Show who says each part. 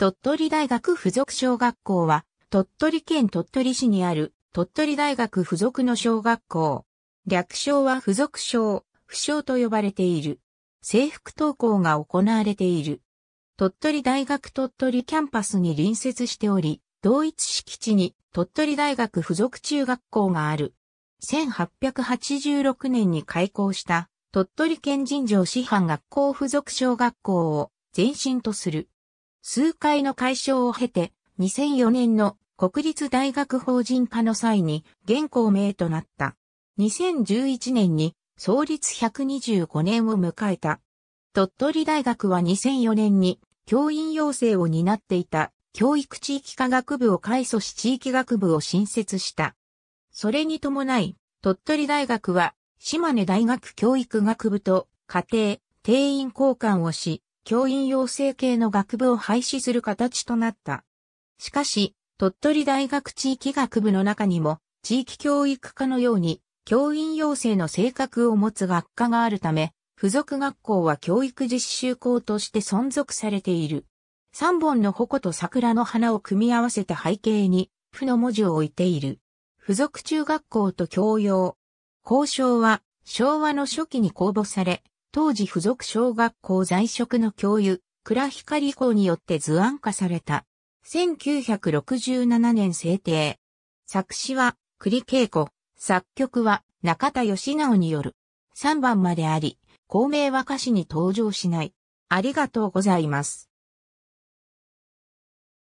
Speaker 1: 鳥取大学附属小学校は、鳥取県鳥取市にある鳥取大学附属の小学校。略称は附属小、不小と呼ばれている。制服登校が行われている。鳥取大学鳥取キャンパスに隣接しており、同一敷地に鳥取大学附属中学校がある。1886年に開校した鳥取県人情師範学校附属小学校を前身とする。数回の解消を経て、2004年の国立大学法人化の際に現校名となった。2011年に創立125年を迎えた。鳥取大学は2004年に教員養成を担っていた教育地域科学部を改組し地域学部を新設した。それに伴い、鳥取大学は島根大学教育学部と家庭、定員交換をし、教員養成系の学部を廃止する形となった。しかし、鳥取大学地域学部の中にも、地域教育科のように、教員養成の性格を持つ学科があるため、付属学校は教育実習校として存続されている。三本の矛と桜の花を組み合わせた背景に、負の文字を置いている。付属中学校と教養。交渉は昭和の初期に公募され、当時付属小学校在職の教諭、倉光校によって図案化された。1967年制定。作詞は栗恵子、作曲は中田義直による。3番まであり、公明は歌詞に登場しない。ありがとうございます。